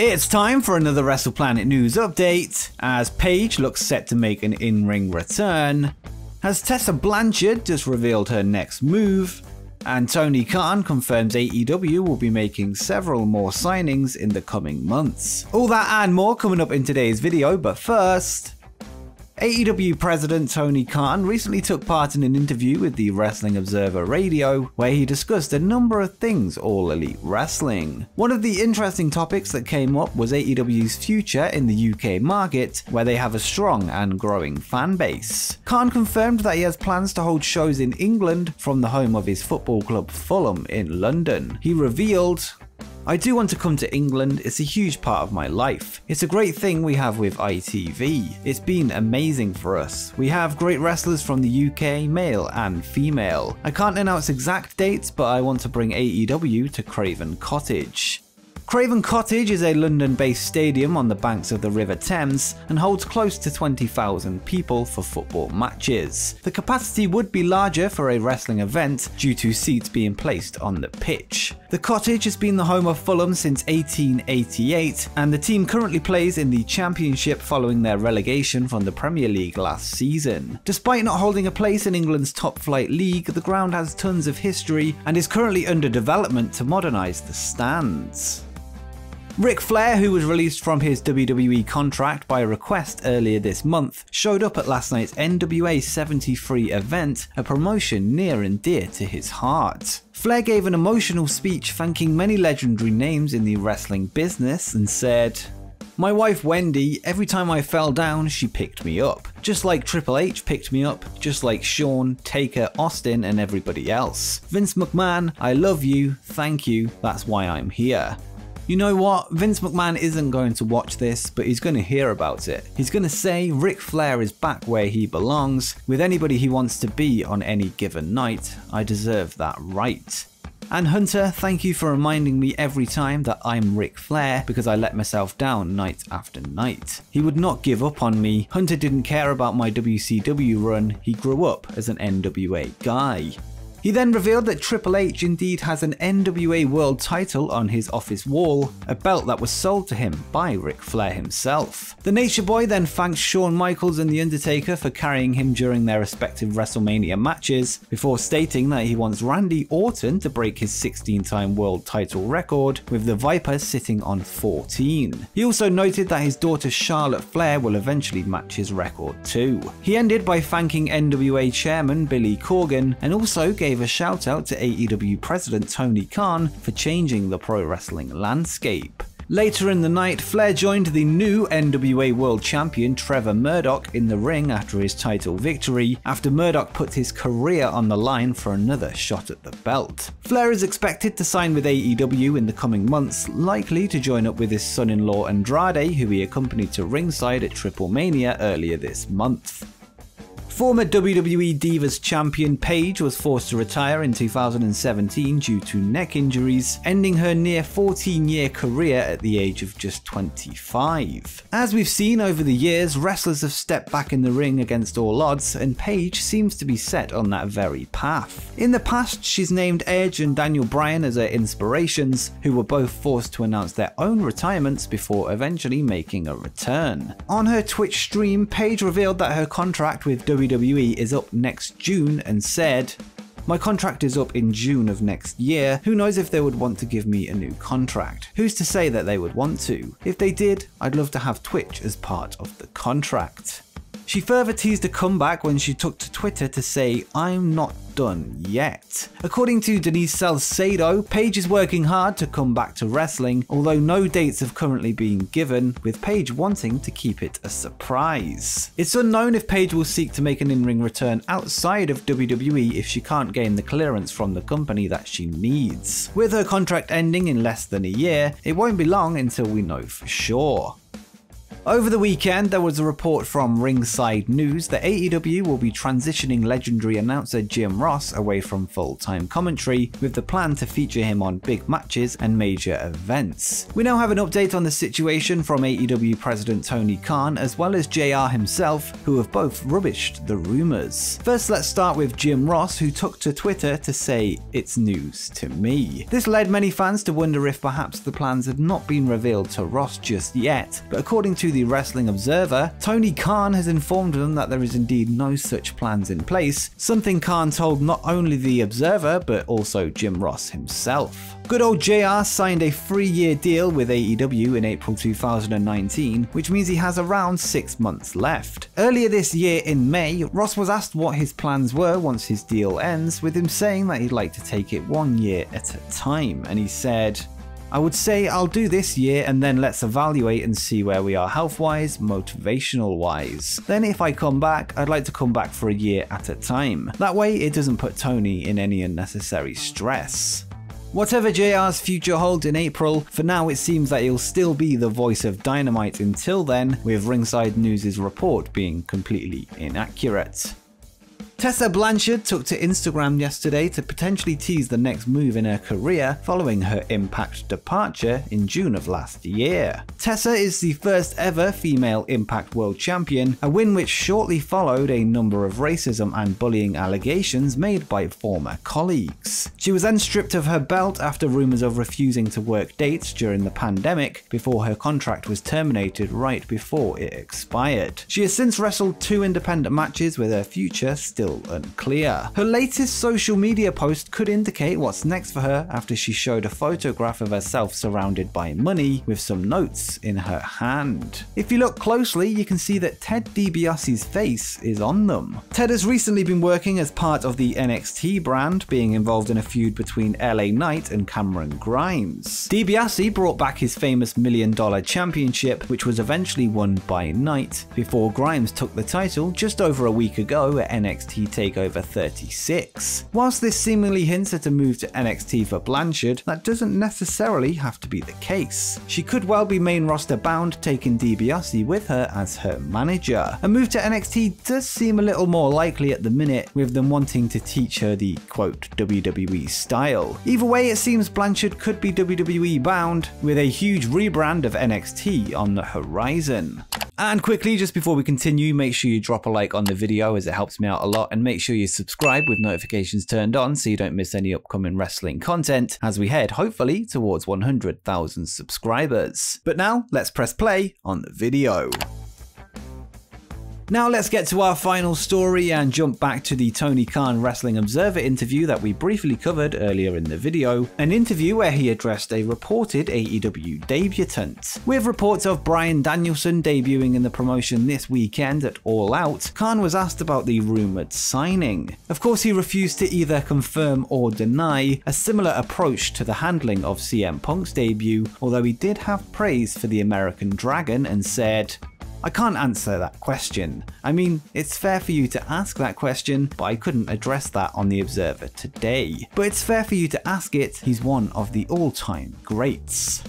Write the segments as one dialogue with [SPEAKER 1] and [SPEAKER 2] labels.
[SPEAKER 1] It's time for another WrestlePlanet news update, as Paige looks set to make an in-ring return, has Tessa Blanchard just revealed her next move, and Tony Khan confirms AEW will be making several more signings in the coming months. All that and more coming up in today's video, but first... AEW President Tony Khan recently took part in an interview with the Wrestling Observer Radio, where he discussed a number of things all elite wrestling. One of the interesting topics that came up was AEW's future in the UK market, where they have a strong and growing fan base. Khan confirmed that he has plans to hold shows in England from the home of his football club Fulham in London. He revealed, I do want to come to England, it's a huge part of my life. It's a great thing we have with ITV. It's been amazing for us. We have great wrestlers from the UK, male and female. I can't announce exact dates, but I want to bring AEW to Craven Cottage. Craven Cottage is a London based stadium on the banks of the River Thames and holds close to 20,000 people for football matches. The capacity would be larger for a wrestling event due to seats being placed on the pitch. The cottage has been the home of Fulham since 1888 and the team currently plays in the Championship following their relegation from the Premier League last season. Despite not holding a place in England's top flight league, the ground has tons of history and is currently under development to modernise the stands. Ric Flair, who was released from his WWE contract by request earlier this month, showed up at last night's NWA 73 event, a promotion near and dear to his heart. Flair gave an emotional speech thanking many legendary names in the wrestling business and said, my wife Wendy, every time I fell down, she picked me up. Just like Triple H picked me up, just like Shawn, Taker, Austin, and everybody else. Vince McMahon, I love you, thank you, that's why I'm here. You know what? Vince McMahon isn't going to watch this, but he's going to hear about it. He's going to say Ric Flair is back where he belongs, with anybody he wants to be on any given night. I deserve that right. And Hunter, thank you for reminding me every time that I'm Ric Flair because I let myself down night after night. He would not give up on me. Hunter didn't care about my WCW run, he grew up as an NWA guy. He then revealed that Triple H indeed has an NWA World title on his office wall, a belt that was sold to him by Ric Flair himself. The Nature Boy then thanked Shawn Michaels and The Undertaker for carrying him during their respective WrestleMania matches, before stating that he wants Randy Orton to break his 16 time world title record, with the Viper sitting on 14. He also noted that his daughter Charlotte Flair will eventually match his record too. He ended by thanking NWA chairman Billy Corgan and also gave gave a shout out to AEW president Tony Khan for changing the pro wrestling landscape. Later in the night, Flair joined the new NWA World Champion Trevor Murdoch in the ring after his title victory, after Murdoch put his career on the line for another shot at the belt. Flair is expected to sign with AEW in the coming months, likely to join up with his son-in-law Andrade, who he accompanied to ringside at Triplemania earlier this month. Former WWE Divas champion Paige was forced to retire in 2017 due to neck injuries, ending her near 14 year career at the age of just 25. As we've seen over the years, wrestlers have stepped back in the ring against all odds, and Paige seems to be set on that very path. In the past, she's named Edge and Daniel Bryan as her inspirations, who were both forced to announce their own retirements before eventually making a return. On her Twitch stream, Paige revealed that her contract with WWE WWE is up next June and said, my contract is up in June of next year. Who knows if they would want to give me a new contract? Who's to say that they would want to? If they did, I'd love to have Twitch as part of the contract. She further teased a comeback when she took to Twitter to say, I'm not done yet. According to Denise Salcedo, Paige is working hard to come back to wrestling, although no dates have currently been given, with Paige wanting to keep it a surprise. It's unknown if Paige will seek to make an in-ring return outside of WWE if she can't gain the clearance from the company that she needs. With her contract ending in less than a year, it won't be long until we know for sure. Over the weekend, there was a report from Ringside News that AEW will be transitioning legendary announcer Jim Ross away from full time commentary, with the plan to feature him on big matches and major events. We now have an update on the situation from AEW President Tony Khan as well as JR himself, who have both rubbished the rumours. First, let's start with Jim Ross, who took to Twitter to say, It's news to me. This led many fans to wonder if perhaps the plans had not been revealed to Ross just yet, but according to the the Wrestling Observer, Tony Khan has informed them that there is indeed no such plans in place, something Khan told not only the Observer but also Jim Ross himself. Good old JR signed a three year deal with AEW in April 2019, which means he has around six months left. Earlier this year in May, Ross was asked what his plans were once his deal ends, with him saying that he'd like to take it one year at a time, and he said, I would say I'll do this year and then let's evaluate and see where we are health wise, motivational wise. Then if I come back, I'd like to come back for a year at a time. That way it doesn't put Tony in any unnecessary stress. Whatever JR's future holds in April, for now it seems that he'll still be the voice of Dynamite until then, with Ringside News' report being completely inaccurate. Tessa Blanchard took to Instagram yesterday to potentially tease the next move in her career following her Impact departure in June of last year. Tessa is the first ever female Impact World Champion, a win which shortly followed a number of racism and bullying allegations made by former colleagues. She was then stripped of her belt after rumours of refusing to work dates during the pandemic before her contract was terminated right before it expired. She has since wrestled two independent matches with her future still still unclear. Her latest social media post could indicate what's next for her after she showed a photograph of herself surrounded by money with some notes in her hand. If you look closely, you can see that Ted DiBiase's face is on them. Ted has recently been working as part of the NXT brand, being involved in a feud between LA Knight and Cameron Grimes. DiBiase brought back his famous Million Dollar Championship, which was eventually won by Knight, before Grimes took the title just over a week ago at NXT NXT TakeOver 36. Whilst this seemingly hints at a move to NXT for Blanchard, that doesn't necessarily have to be the case. She could well be main roster bound, taking DiBiase with her as her manager. A move to NXT does seem a little more likely at the minute, with them wanting to teach her the quote WWE style. Either way, it seems Blanchard could be WWE bound, with a huge rebrand of NXT on the horizon. And quickly, just before we continue, make sure you drop a like on the video as it helps me out a lot and make sure you subscribe with notifications turned on so you don't miss any upcoming wrestling content as we head, hopefully, towards 100,000 subscribers. But now, let's press play on the video. Now let's get to our final story and jump back to the Tony Khan Wrestling Observer interview that we briefly covered earlier in the video, an interview where he addressed a reported AEW debutant. With reports of Bryan Danielson debuting in the promotion this weekend at All Out, Khan was asked about the rumoured signing. Of course he refused to either confirm or deny a similar approach to the handling of CM Punk's debut, although he did have praise for the American Dragon and said, I can't answer that question. I mean, it's fair for you to ask that question, but I couldn't address that on The Observer today. But it's fair for you to ask it, he's one of the all-time greats.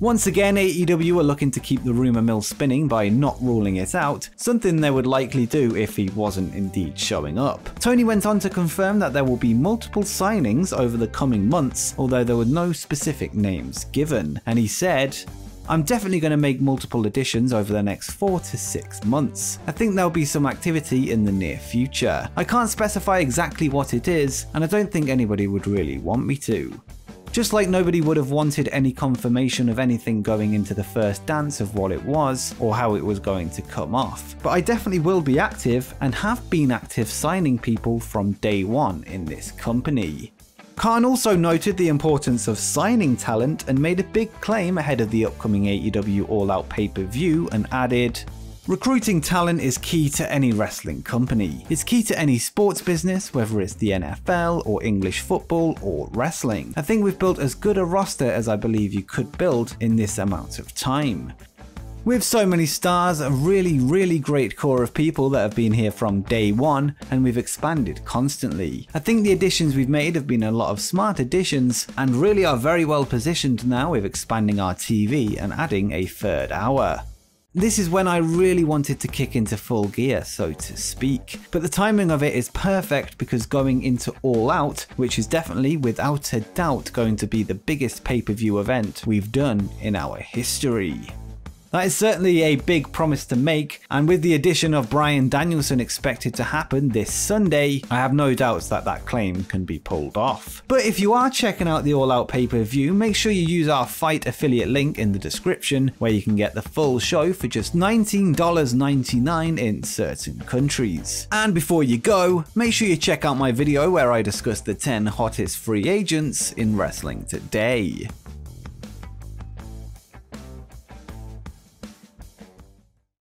[SPEAKER 1] Once again, AEW are looking to keep the rumour mill spinning by not ruling it out, something they would likely do if he wasn't indeed showing up. Tony went on to confirm that there will be multiple signings over the coming months, although there were no specific names given, and he said, I'm definitely going to make multiple additions over the next 4 to 6 months. I think there'll be some activity in the near future. I can't specify exactly what it is, and I don't think anybody would really want me to. Just like nobody would have wanted any confirmation of anything going into the first dance of what it was, or how it was going to come off. But I definitely will be active, and have been active signing people from day one in this company. Khan also noted the importance of signing talent and made a big claim ahead of the upcoming AEW All Out pay per view and added, Recruiting talent is key to any wrestling company. It's key to any sports business, whether it's the NFL or English football or wrestling. I think we've built as good a roster as I believe you could build in this amount of time. With so many stars, a really, really great core of people that have been here from day one, and we've expanded constantly. I think the additions we've made have been a lot of smart additions, and really are very well positioned now with expanding our TV and adding a third hour. This is when I really wanted to kick into full gear, so to speak. But the timing of it is perfect because going into All Out, which is definitely without a doubt going to be the biggest pay per view event we've done in our history. That is certainly a big promise to make, and with the addition of Bryan Danielson expected to happen this Sunday, I have no doubts that that claim can be pulled off. But if you are checking out the All Out pay per view, make sure you use our FITE affiliate link in the description, where you can get the full show for just $19.99 in certain countries. And before you go, make sure you check out my video where I discuss the 10 hottest free agents in wrestling today.